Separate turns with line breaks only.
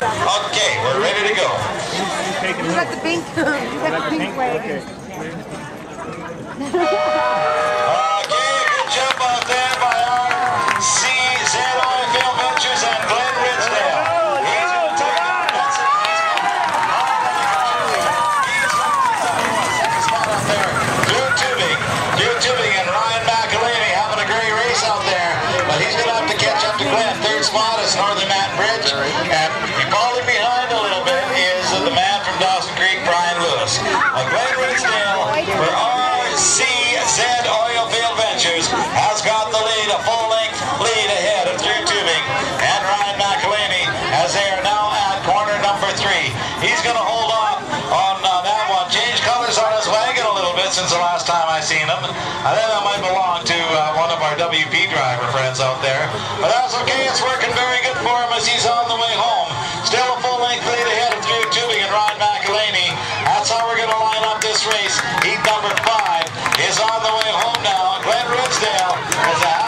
Okay, we're ready to go.
You got the pink. You got the pink wagon.
Okay, good job out there by RCZ Oilfield Ventures and Glen Ridsdale. He's gonna take it up. That's it. He's gonna- Second spot out there. Drew Tubing. ThruTubing and Ryan McAleney having a great race out there. But he's gonna have to catch up to Glen. Third spot is Northern Mat & Bridge. And falling behind a little bit is the man from Dawson Creek, Brian Lewis. Uh, Glen Ridsdale for RCZ Oilfield Ventures has got the lead, a full-length lead ahead of ThruTubing and Ryan McAleney as they are now at corner number three. He's going to hold off on uh, that one. Change colors on his wagon a little bit since the last time I seen him. I think that might belong to uh, one of our WP driver friends out there. But that's okay. It's working very good for him as he's on up this race. Heat number five is on the way home now. Glen Ridsdale has a